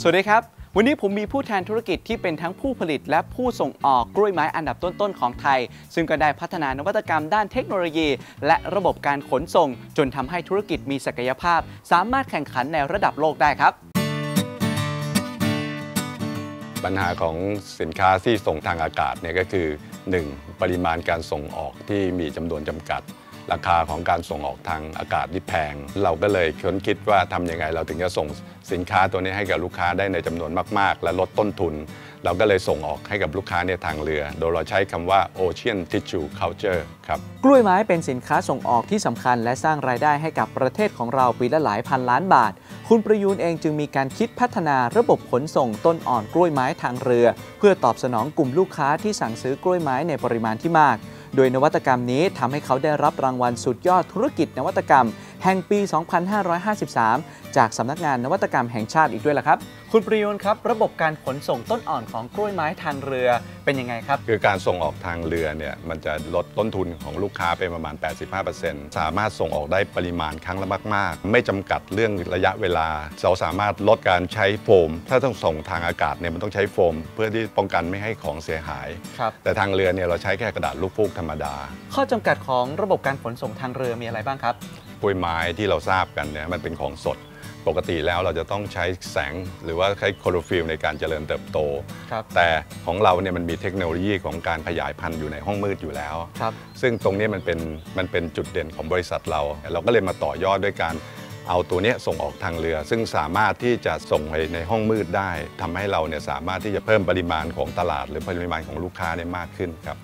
สวัสดีครับ วันนี้ผมมีผู้แทนธุรกิจที่เป็นทั้งผู้ผลิตและผู้ส่งออกกล้วยไม้อันดับต้นๆของไทย ซึ่งก็ได้พัฒนานวัตกรรมด้านเทคโนโลยี และระบบการขนส่ง จนทำให้ธุรกิจมีศักยภาพ สามารถแข่งขันในระดับโลกได้ครับ ปัญหาของสินค้าที่ส่งทางอากาศเนี่ยก็คือ 1. ปริมาณการส่งออกที่มีจำนวนจำกัด ราคาของการส่งออกทางอากาศที่แพง เราก็เลยค้นคิดว่าทำยังไงเราถึงจะส่งสินค้าตัวนี้ให้กับลูกค้าได้ในจำนวนมาก ๆ และลดต้นทุน เราก็เลยส่งออกให้กับลูกค้าเนี่ยทางเรือ โดยเราใช้คำว่า Ocean Tissue Culture ครับ กล้วยไม้เป็นสินค้าส่งออกที่สำคัญ และสร้างรายได้ให้กับประเทศของเราปีละหลายพันล้านบาท คุณประยูนเองจึงมีการคิดพัฒนาระบบขนส่งต้นอ่อนกล้วยไม้ทางเรือ เพื่อตอบสนองกลุ่มลูกค้าที่สั่งซื้อกล้วยไม้ในปริมาณที่มาก โดยนวัตกรรมนี้ทำให้เขาได้รับรางวัลสุดยอดธุรกิจนวัตกรรม แห่งปี 2553 จากสำนักงานนวัตกรรมแห่งชาติอีกด้วยล่ะครับ คุณประยูนครับ ระบบการขนส่งต้นอ่อนของกล้วยไม้ทางเรือเป็นยังไงครับ คือการส่งออกทางเรือเนี่ยมันจะลดต้นทุนของลูกค้าไปประมาณ 85%สามารถส่งออกได้ปริมาณครั้งละมาก ๆ ไม่จำกัดเรื่องระยะเวลา เราสามารถลดการใช้โฟม ถ้าต้องส่งทางอากาศเนี่ยมันต้องใช้โฟม เพื่อที่ป้องกันไม่ให้ของเสียหายครับแต่ทางเรือเนี่ยเราใช้แค่กระดาษลูกฟูกธรรมดา ข้อจำกัดของระบบการขนส่งทางเรือมีอะไรบ้างครับก ล้วยไม้ที่เราทราบกันเนี่ยมันเป็นของสด ปกติแล้วเราจะต้องใช้แสงหรือว่าใช้โคลอโรฟิลในการเจริญเติบโต ครับแต่ของเราเนี่ยมันมีเทคโนโลยีของการขยายพันธุ์อยู่ในห้องมืดอยู่แล้ว ครับ ซึ่งตรงนี้มันเป็นมันเป็นจุดเด่นของบริษัทเรา เราก็เลยมาต่อยอดด้วยการเอาตัวเนี้ยส่งออกทางเรือ ซึ่งสามารถที่จะส่งไปในห้องมืดได้ทำให้เราเนี่ยสามารถที่จะเพิ่มปริมาณของตลาด หรือปริมาณของลูกค้าได้มากขึ้นครับ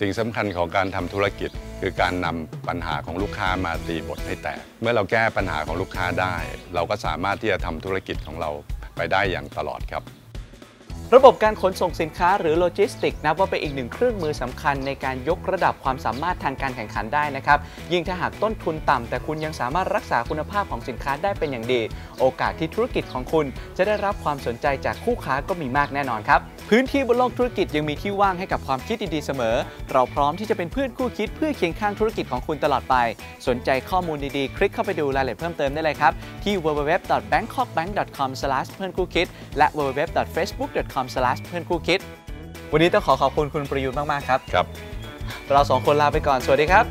สิ่งสำคัญของการทำธุรกิจ คือการนำปัญหาของลูกค้ามาตีบทให้แตก เมื่อเราแก้ปัญหาของลูกค้าได้ เราก็สามารถที่จะทำธุรกิจของเราไปได้อย่างตลอดครับ ระบบการขนส่งสินค้าหรือโลจิสติกนับว่าเป็นอีกหนึ่งเครื่องมือสำคัญในการยกระดับความสามารถทางการแข่งขันได้นะครับ ยิ่งถ้าหากต้นทุนต่ำแต่คุณยังสามารถรักษาคุณภาพของสินค้าได้เป็นอย่างดี โอกาสที่ธุรกิจของคุณจะได้รับความสนใจจากคู่ค้าก็มีมากแน่นอนครับ พื้นที่บนโลกธุรกิจยังมีที่ว่างให้กับความคิดดีๆเสมอ เราพร้อมที่จะเป็นเพื่อนคู่คิดเพื่อเคียงข้างธุรกิจของคุณตลอดไป สนใจข้อมูลดีๆ คลิกเข้าไปดูรายละเอียดเพิ่มเติมได้เลยครับที่ www.bangkokbank.com เพื่อนคู่คิดและ www.facebook.com เพื่อนคู่คิด วันนี้ต้องขอขอบคุณคุณประยุทธ์มาก ๆ ครับ ครับ เราสองคนลาไปก่อน สวัสดีครับ